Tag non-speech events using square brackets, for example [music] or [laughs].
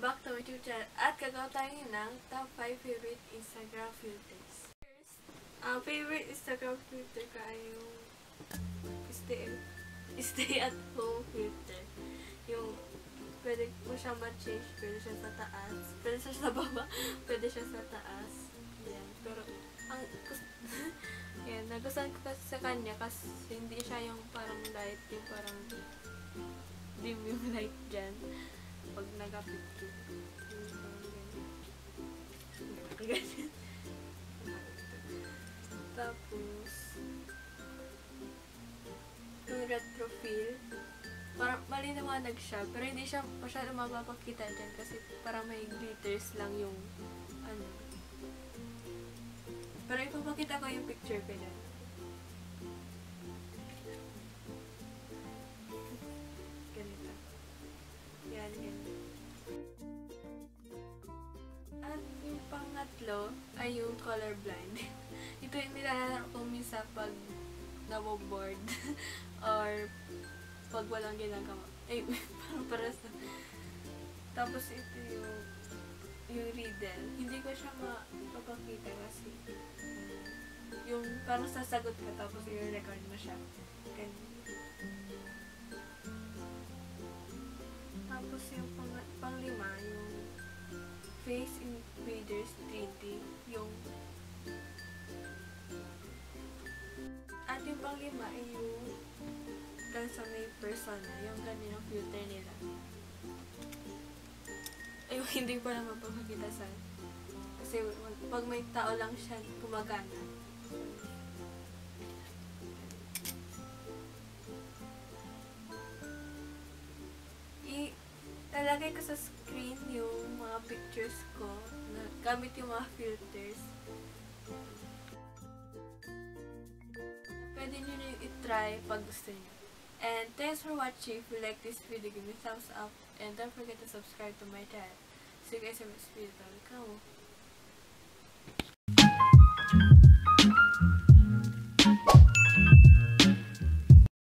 Welcome back to my YouTube channel at gagawa tayo ng top 5 favorite Instagram filters. First, ang uh, favorite Instagram filter ko ay yung stay, stay at home filter. Yung pwede mo siyang ma-change, pwede siya sa taas, pwede siya sa baba, [laughs] pwede siya sa taas. Yan. Pero, ang [laughs] yan, nagustuhan ko kasi sa kanya kasi hindi siya yung parang light, yung parang dim yung light dyan. Ganyan. Tapos, yung red profile, parang malinawanag siya, pero hindi siya masyado mapapakita dyan kasi parang may glitters lang yung ano. Pero ipapakita ko yung picture ko dyan. Pangatlo ay yung colorblind. [laughs] Ito yung nilalaro ko minsan pag naboboard [laughs] or pag walang ginagawa. Ay, [laughs] parang para sa... Tapos ito yung yung riddle. Hindi ko siya mapapakita kasi yung parang sasagot ka tapos i-record mo siya. Ganun. Tapos yung pang, panglima, yung Face Invaders 3D, yung at yung panglima ay yung sa may persona, yung ganyan yung filter nila. Ay, [laughs] hindi ko na mapapakita sa kasi pag may tao lang siya gumagana. Lalagay ko sa screen yung mga pictures ko na gamit yung mga filters. Pwede nyo na yung itry pag gusto nyo. And thanks for watching. If you like this video, give me thumbs up. And don't forget to subscribe to my channel. See you guys in the next video. Come.